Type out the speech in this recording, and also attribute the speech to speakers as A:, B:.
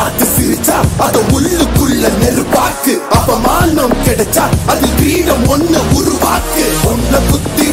A: பார்த்து சிரிச்சா அத உள்ளுக்குள்ள நெருப்பாக்கு. அவமானம் கிடைச்சா அதில் வீரம் ஒண்ணு உருவாக்கு. ஒன்ன புத்தி